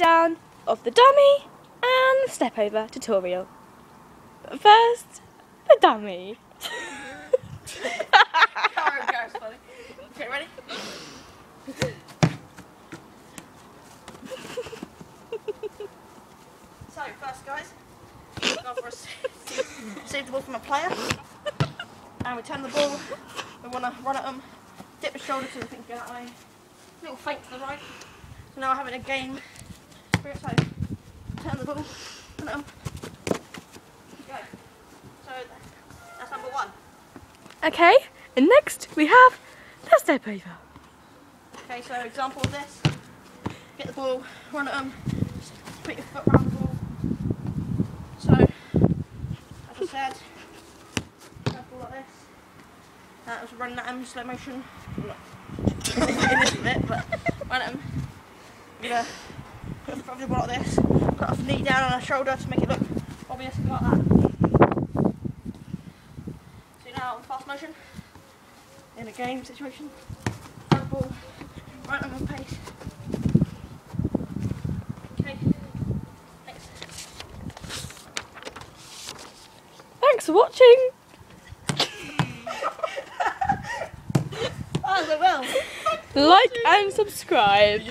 breakdown of the dummy and the step over tutorial. But first, the dummy. Okay, ready? so, first, guys, go for a save the ball from a player, and we turn the ball. We want to run at them, dip the shoulder so the go that way. Little feint to the right. So now we're having a game. Turn the ball, run at. Go. So that's number one. Okay, and next we have the step over. Okay, so example of this. Get the ball, run at them, um, put your foot around the ball. So, as I said, ball like this. That was running at them, um, slow motion. Not in this bit, but run at them. You're gonna put the front the ball like this, put a knee down on our shoulder to make it look obvious like that. So now fast motion in a game situation. Grab ball, right on my pace. Okay. Next. Thanks for watching. Oh, ah, so well. Like and subscribe.